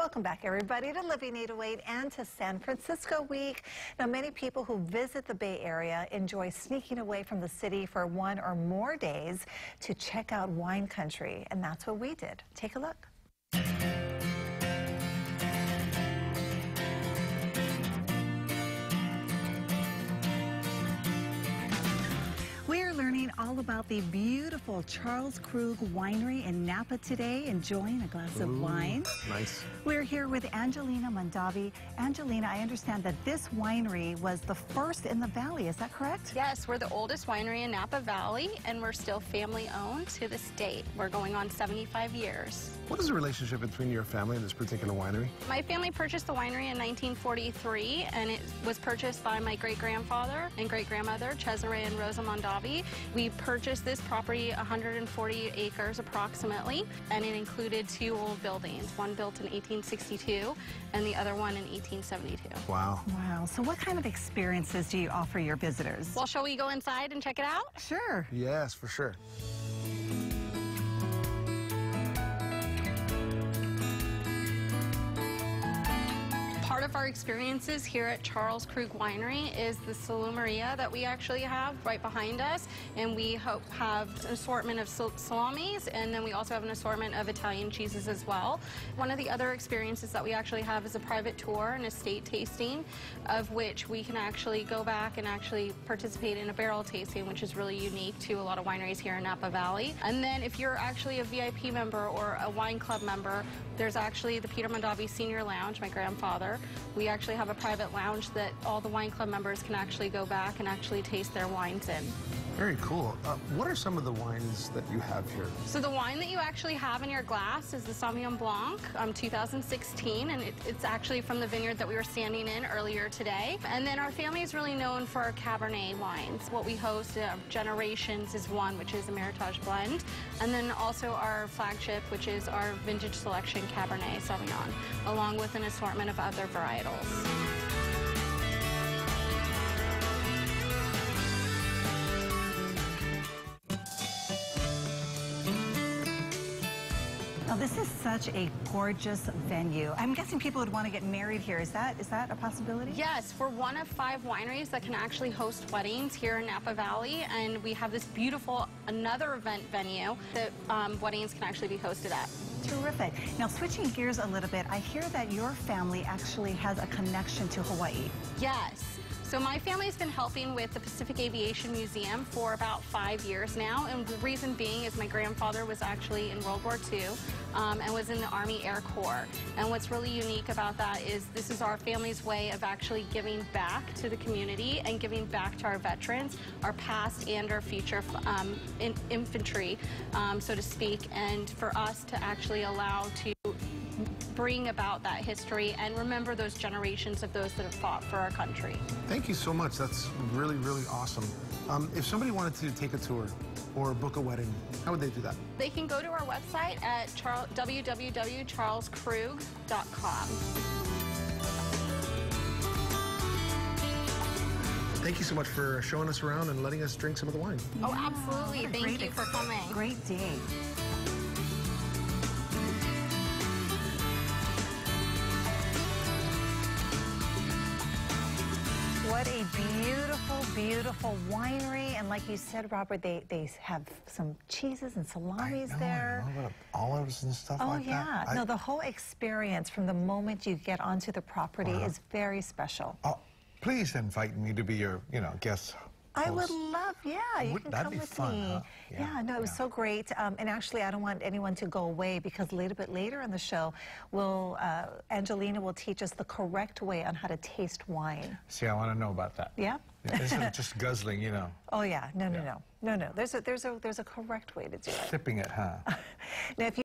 Welcome back, everybody, to Living 808 and to San Francisco Week. Now, many people who visit the Bay Area enjoy sneaking away from the city for one or more days to check out wine country, and that's what we did. Take a look. All about the beautiful Charles Krug Winery in Napa today, enjoying a glass of wine. Nice. We're here with Angelina Mondavi. Angelina, I understand that this winery was the first in the valley. Is that correct? Yes, we're the oldest winery in Napa Valley, and we're still family owned to this date. We're going on 75 years. What is the relationship between your family and this particular winery? My family purchased the winery in 1943, and it was purchased by my great grandfather and great grandmother, Cesare and Rosa Mondavi. We purchased this property 140 acres approximately, and it included two old buildings, one built in 1862 and the other one in 1872. Wow. Wow. So, what kind of experiences do you offer your visitors? Well, shall we go inside and check it out? sure. Yes, for sure. Part of our experiences here at Charles Krug Winery is the Salumeria that we actually have right behind us, and we hope have an assortment of salamis, and then we also have an assortment of Italian cheeses as well. One of the other experiences that we actually have is a private tour and estate tasting, of which we can actually go back and actually participate in a barrel tasting, which is really unique to a lot of wineries here in Napa Valley. And then if you're actually a VIP member or a wine club member, there's actually the Peter Mondavi Senior Lounge, my grandfather. We actually have a private lounge that all the wine club members can actually go back and actually taste their wines in. Very cool. Uh, what are some of the wines that you have here? So the wine that you actually have in your glass is the Sauvignon Blanc um, 2016, and it, it's actually from the vineyard that we were standing in earlier today. And then our family is really known for our Cabernet wines. What we host, uh, Generations, is one, which is a Meritage blend. And then also our flagship, which is our Vintage Selection Cabernet Sauvignon, along with an assortment of other varietals. Now, this is such a gorgeous venue. I'm guessing people would want to get married here. Is that is that a possibility? Yes, we're one of five wineries that can actually host weddings here in Napa Valley, and we have this beautiful another event venue that um, weddings can actually be hosted at. Terrific. Now, switching gears a little bit, I hear that your family actually has a connection to Hawaii. Yes. So my family's been helping with the Pacific Aviation Museum for about five years now, and the reason being is my grandfather was actually in World War II um, and was in the Army Air Corps. And what's really unique about that is this is our family's way of actually giving back to the community and giving back to our veterans, our past and our future um, in, infantry, um, so to speak, and for us to actually allow to bring about that history and remember those generations of those that have fought for our country. Thank you so much. That's really, really awesome. Um, if somebody wanted to take a tour or book a wedding, how would they do that? They can go to our website at char- www.charleskrug.com. Thank you so much for showing us around and letting us drink some of the wine. Oh, absolutely. Thank great you for coming. Great day. What a beautiful, beautiful winery. And like you said, Robert, they, they have some cheeses and salamis there. I know, the olives and stuff Oh, like yeah. that. I- No, the whole experience from the moment you get onto the property is very special. oh, please invite me to be your, you know, guest. I would love, yeah, you Would- can come with fun, me. huh? Yeah, Yeah, no, it was yeah. so great. Um, and actually, I don't want anyone to go away because a little bit later in the show, we'll, uh, Angelina will teach us the correct way on how to taste wine. See, I want to know about that. Yeah? Yeah, Instead of just guzzling, you know, Oh, yeah. No, no, no. No, no. There's a, there's a, there's a correct way to do it. sipping it, huh? Now, if you